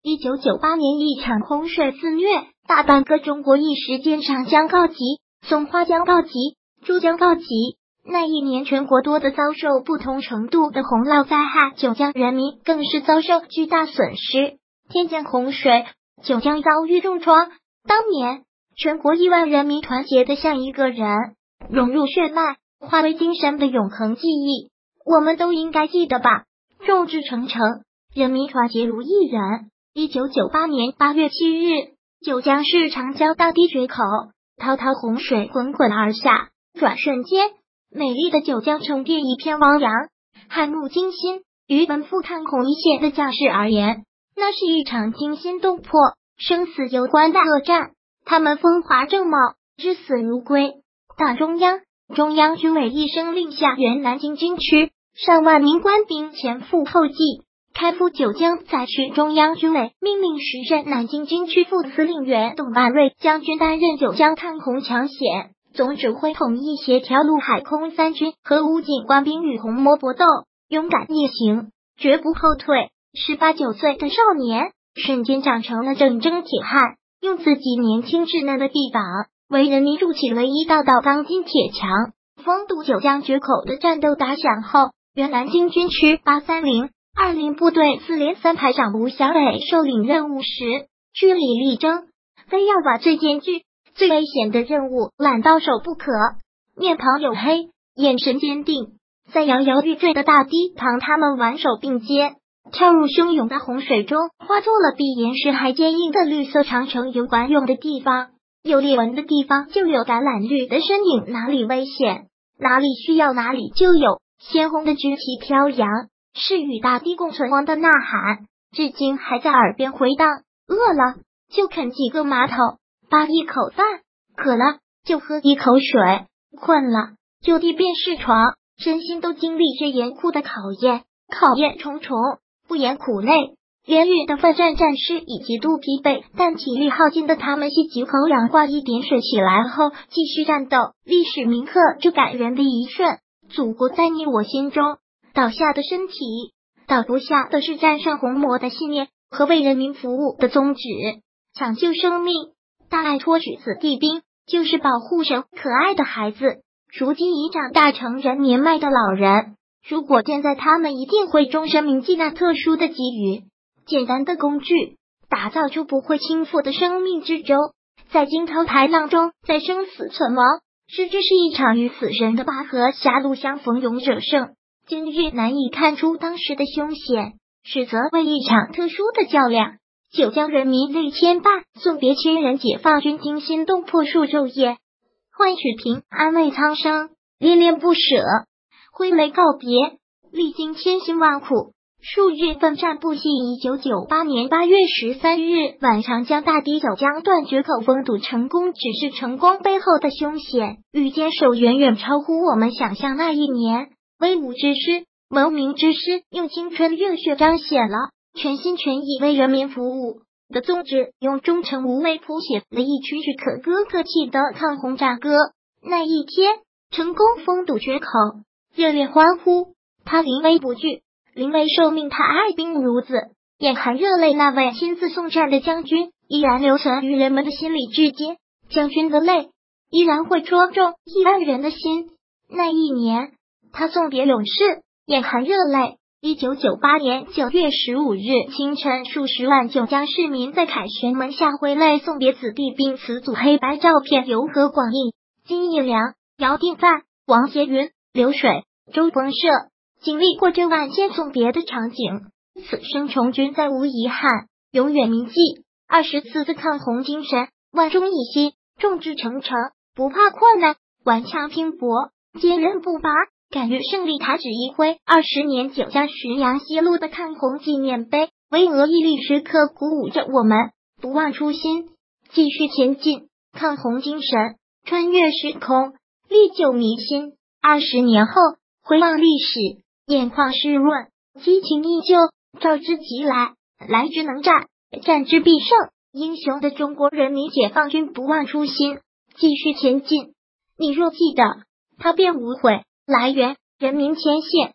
一九九八年，一场洪水肆虐，大半个中国一时间长江告急，松花江告急，珠江告急。那一年，全国多的遭受不同程度的洪涝灾害，九江人民更是遭受巨大损失。天降洪水，九江遭遇重创。当年，全国亿万人民团结的像一个人，融入血脉，化为精神的永恒记忆。我们都应该记得吧？众志成城，人民团结如一人。一九九八年八月七日，九江市长江大堤决口，滔滔洪水滚滚而下。转瞬间，美丽的九江重变一片汪洋，撼目惊心。于奔赴抗洪一线的将士而言，那是一场惊心动魄、生死攸关的恶战。他们风华正茂，至死如归。党中央、中央军委一声令下，原南京军区上万名官兵前赴后继。开赴九江灾区，中央军委命令时任南京军区副司令员董万瑞将军担任九江抗洪抢险总指挥，统一协调陆海空三军和武警官兵与红魔搏斗，勇敢逆行，绝不后退。十八九岁的少年瞬间长成了铮铮铁汉，用自己年轻稚嫩的臂膀为人民筑起了一道道钢筋铁墙。封堵九江决口的战斗打响后，原南京军区八三零。二零部队四连三排长吴小磊受领任务时，据理力争，非要把这件剧最危险的任务揽到手不可。面庞黝黑，眼神坚定，在摇摇欲坠的大堤旁，他们挽手并肩，跳入汹涌的洪水中，化作了比岩石还坚硬的绿色长城。有管用的地方，有裂纹的地方，就有橄榄绿的身影。哪里危险，哪里需要，哪里就有鲜红的军旗飘扬。是与大地共存亡的呐喊，至今还在耳边回荡。饿了就啃几个馒头，扒一口饭；渴了就喝一口水；困了就地便是床。身心都经历着严酷的考验，考验重重，不言苦累。连日的奋战战士已极度疲惫，但体力耗尽的他们吸几口氧化一点水起来后，继续战斗。历史铭刻这感人的一瞬，祖国在你我心中。倒下的身体，倒不下的是战胜红魔的信念和为人民服务的宗旨。抢救生命，大爱托举子弟兵，就是保护神可爱的孩子，如今已长大成人年迈的老人。如果站在他们一定会终身铭记那特殊的给予。简单的工具，打造出不会倾覆的生命之舟，在惊涛骇浪中，在生死存亡，甚至是一场与死神的拔河狭路相逢，勇者胜。今日难以看出当时的凶险，实则为一场特殊的较量。九江人民泪千万，送别亲人，解放军惊心动魄数昼夜，换取平安慰苍生，恋恋不舍，挥泪告别。历经千辛万苦，数日奋战不息。一九九八年八月十三日晚，长江大堤九江断绝口封堵成功，只是成功背后的凶险与坚守远远超乎我们想象。那一年。威武之师，文明之师，用青春热血彰显了全心全意为人民服务的宗旨，用忠诚无畏谱写了一曲曲可歌可泣的抗洪战歌。那一天，成功封堵决口，热烈欢呼。他临危不惧，临危受命，他爱兵如子，眼含热泪。那位亲自送战的将军，依然留存于人们的心里，至今，将军的泪依然会戳中亿万人的心。那一年。他送别勇士，眼含热泪。一九九八年九月十五日清晨，数十万九江市民在凯旋门下挥泪送别子弟兵，词组黑白照片游河广印。金义良、姚定范、王协云、刘水、周逢社经历过这万千送别的场景，此生从军再无遗憾，永远铭记二十四的抗洪精神，万众一心，众志成城，不怕困难，顽强拼搏，坚韧不拔。敢于胜利，他指一挥，二十年九江浔阳西路的抗洪纪念碑，巍峨屹立时刻鼓舞着我们，不忘初心，继续前进。抗洪精神穿越时空，历久弥新。二十年后回望历史，眼眶湿润，激情依旧。召之即来，来之能战，战之必胜。英雄的中国人民解放军不忘初心，继续前进。你若记得，他便无悔。来源：人民前线。